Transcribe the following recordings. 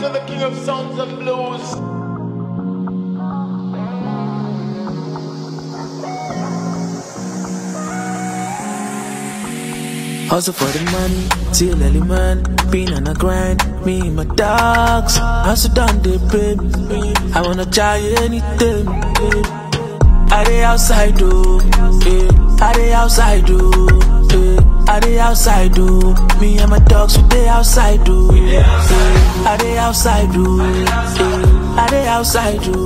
to the king of sounds and blues. Hustle for the money, till early man. Been on a grind, me and my dogs. Hustle done the baby. I wanna try anything. I dey outside though, yeah. I dey outside though, yeah. I dey outside though. Me and my dogs we dey outside yeah. I dey outside yeah. I dey outside though,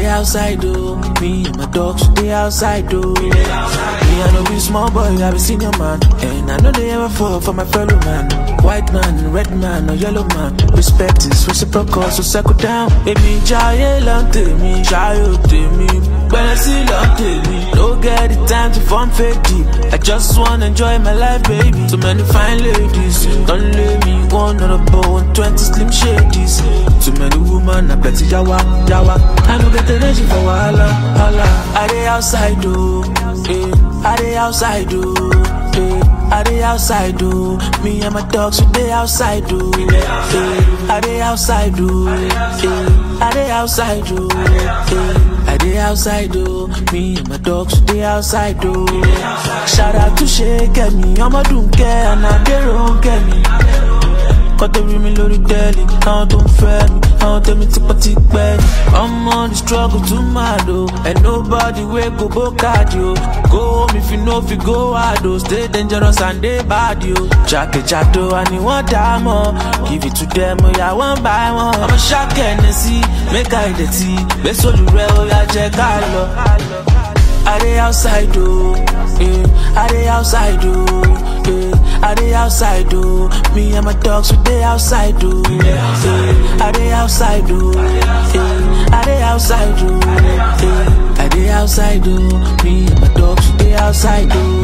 I outside though. Me and my dogs dey outside though. Me I know be small boy, I be senior man, and I know they ever fall for my fellow man. White man, red man, or yellow man. Respect is reciprocal, so settle down. Èmi jayé lọ tèmi, ṣayò tèmi, bẹ̀rẹ̀ sí lọ tèmi. No get the time to form fake deep. I just wanna enjoy my life, baby. Too many fine ladies, don't leave me one on a bow and twenty slim shadies. Women, I bet yawa, yawa. I no get energy for wahala, hala. I dey outside though, eh. I dey outside do? eh. I dey outside do? Me and my dogs we dey outside do? eh. I dey outside though, eh. I dey outside do? eh. I dey outside though. Me and my dogs we dey outside though. Shout out to shake Shekemi, Ọmọdúnkẹ́, and Adérónkẹ́mi. kọ́ tó rí mi lórí tẹ́lẹ̀ àwọn tó ń fẹ́ mi àwọn tẹ́mi tipẹ́tipẹ́ ọmọ the struggle too mad o and nobody wey go go card o go home if you no fit go hard o stay dangerous and dey bad o. jákèjádò àní wọ́n dá mọ́ give it to them oya wọ́n bá wọn. ọmọ ṣàkẹ́ni sí make i dey ti gbèsòlù rẹ̀ oya jẹ́ ká lọ. I dey outside though, yeah. I dey outside though, yeah. I dey outside though. Me and my dogs we dey outside though, yeah. I dey outside though, yeah. I dey outside though, yeah. I dey outside though. Me and my dogs dey outside though.